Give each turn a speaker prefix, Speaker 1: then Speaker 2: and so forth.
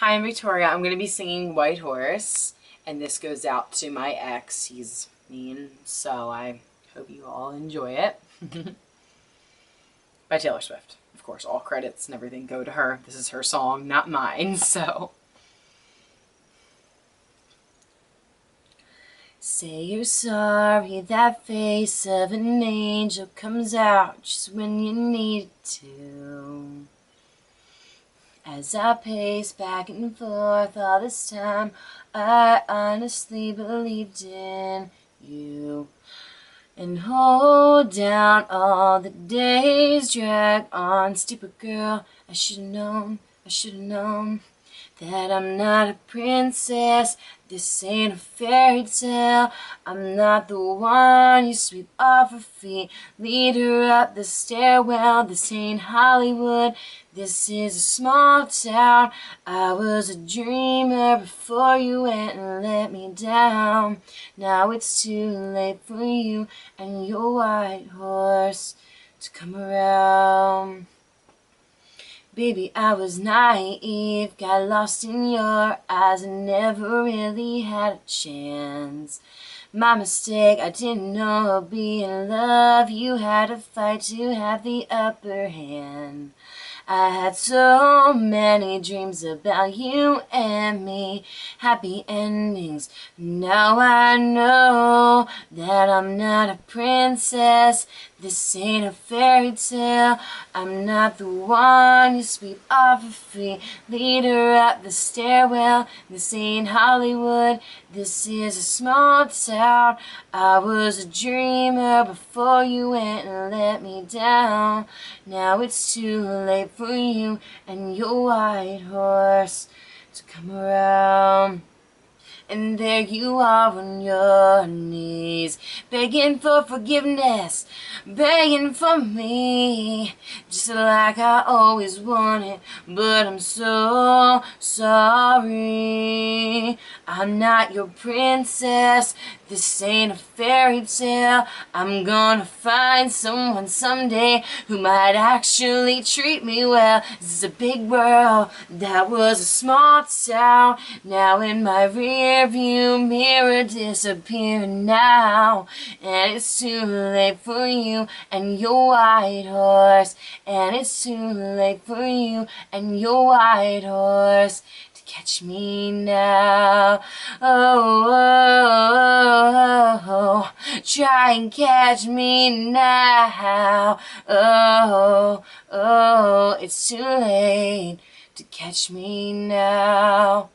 Speaker 1: Hi, I'm Victoria. I'm going to be singing White Horse, and this goes out to my ex. He's mean, so I hope you all enjoy it. By Taylor Swift. Of course, all credits and everything go to her. This is her song, not mine, so. Say you're sorry, that face of an angel comes out just when you need it to. As I pace back and forth all this time, I honestly believed in you. And hold down all the days drag on. Stupid girl, I should've known, I should've known that I'm not a princess. This ain't a fairy tale. I'm not the one you sweep off her feet. Lead her up the stairwell. This ain't Hollywood. This is a small town. I was a dreamer before you went and let me down. Now it's too late for you and your white horse to come around. Baby, I was naive, got lost in your eyes and never really had a chance. My mistake, I didn't know being in love, you had to fight to have the upper hand. I had so many dreams about you and me, happy endings. Now I know that I'm not a princess. This ain't a fairy tale. I'm not the one you sweep off her feet, lead her up the stairwell. This ain't Hollywood. This is a small town. I was a dreamer before you went and let me down. Now it's too late for you and your white horse to come around. And there you are on your knees, begging for forgiveness, begging for me, just like I always wanted. But I'm so sorry. I'm not your princess. This ain't a fairy tale. I'm gonna find someone someday who might actually treat me well. This is a big world. That was a small town. Now in my rear rearview mirror disappearing now? And it's too late for you and your white horse. And it's too late for you and your white horse to catch me now. Oh, oh, oh, oh, try and catch me now. Oh, oh, oh it's too late to catch me now